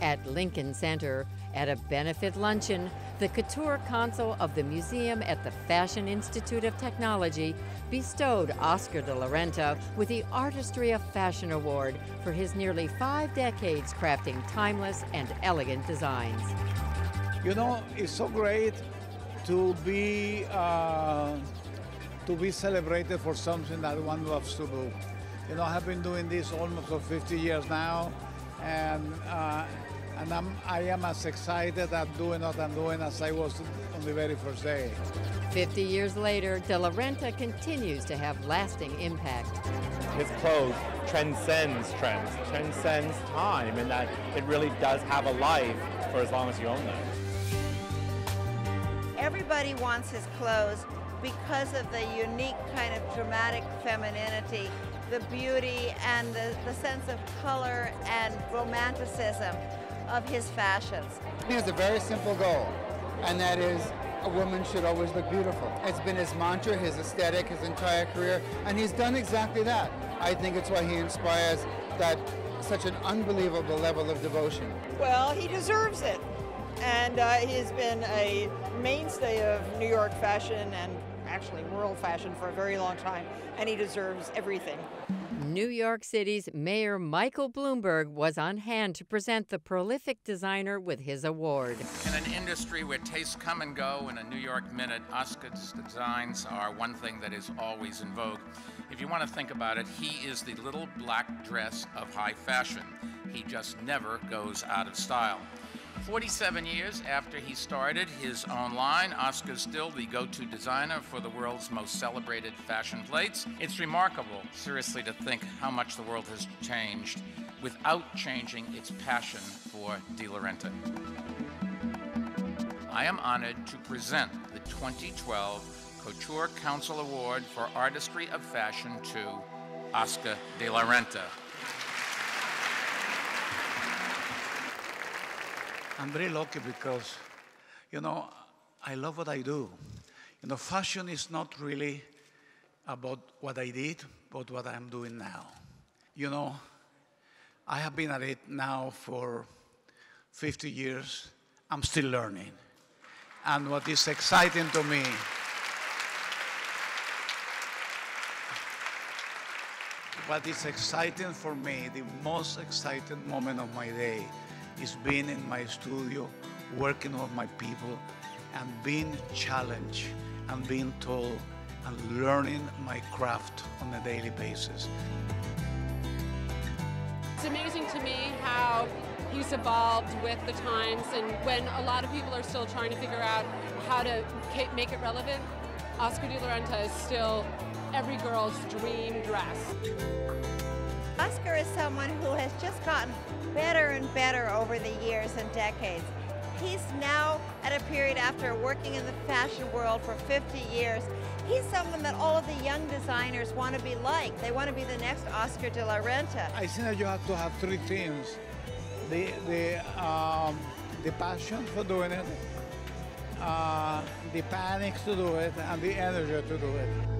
At Lincoln Center, at a benefit luncheon, the Couture Council of the Museum at the Fashion Institute of Technology bestowed Oscar de la Renta with the Artistry of Fashion Award for his nearly five decades crafting timeless and elegant designs. You know, it's so great to be uh, to be celebrated for something that one loves to do. You know, I have been doing this almost for 50 years now, and uh, and I'm, I am as excited at doing what I'm doing as I was on the very first day. 50 years later, De La Renta continues to have lasting impact. His clothes transcends trends, transcends time, and that it really does have a life for as long as you own them. Everybody wants his clothes because of the unique kind of dramatic femininity, the beauty and the, the sense of color and romanticism of his fashions. He has a very simple goal, and that is a woman should always look beautiful. It's been his mantra, his aesthetic, his entire career, and he's done exactly that. I think it's why he inspires that such an unbelievable level of devotion. Well, he deserves it. And uh, he's been a mainstay of New York fashion and actually world fashion for a very long time, and he deserves everything. New York City's Mayor Michael Bloomberg was on hand to present the prolific designer with his award. In an industry where tastes come and go in a New York minute, Oscar's designs are one thing that is always in vogue. If you want to think about it, he is the little black dress of high fashion. He just never goes out of style. 47 years after he started his own line, Oscar's still the go to designer for the world's most celebrated fashion plates. It's remarkable, seriously, to think how much the world has changed without changing its passion for De La Renta. I am honored to present the 2012 Couture Council Award for Artistry of Fashion to Oscar de la Renta. I'm very lucky because, you know, I love what I do. You know, fashion is not really about what I did, but what I'm doing now. You know, I have been at it now for 50 years. I'm still learning. And what is exciting to me what is exciting for me, the most exciting moment of my day is being in my studio, working with my people, and being challenged and being told and learning my craft on a daily basis. It's amazing to me how he's evolved with the times and when a lot of people are still trying to figure out how to make it relevant, Oscar de la Renta is still every girl's dream dress. Oscar is someone who has just gotten better and better over the years and decades. He's now at a period after working in the fashion world for 50 years. He's someone that all of the young designers want to be like. They want to be the next Oscar de la Renta. I think that you have to have three things. The, the, um, the passion for doing it, uh, the panic to do it, and the energy to do it.